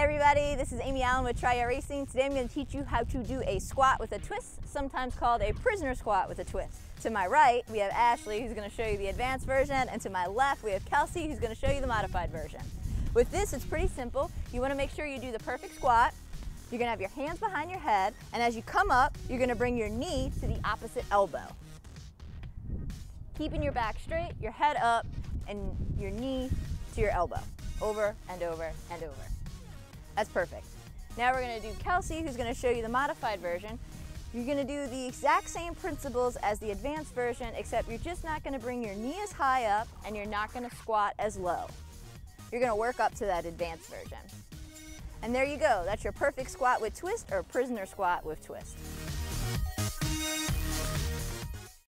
Hey everybody, this is Aimee Alleman with Tri-Ya Racing. Today I'm going to teach you how to do a squat with a twist, sometimes called a prisoner squat with a twist. To my right, we have Ashley who's going to show you the advanced version, and to my left, we have Kelsey who's going to show you the modified version. With this, it's pretty simple. You want to make sure you do the perfect squat. You're going to have your hands behind your head, and as you come up, you're going to bring your knee to the opposite elbow. Keeping your back straight, your head up, and your knee to your elbow. Over and over and over. That's perfect. Now we're gonna do Kelsey, who's gonna show you the modified version. You're gonna do the exact same principles as the advanced version, except you're just not gonna bring your knee as high up and you're not gonna squat as low. You're gonna work up to that advanced version. And there you go, that's your perfect squat with twist or prisoner squat with twist.